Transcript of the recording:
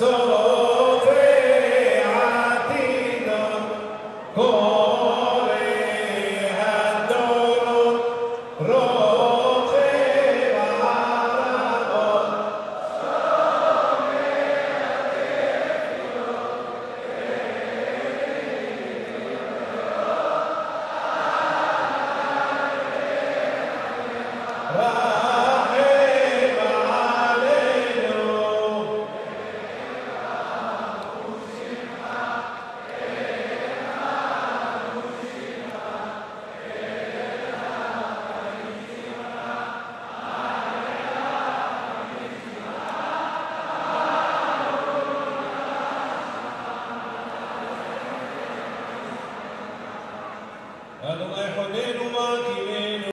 Ra Não é rodeiro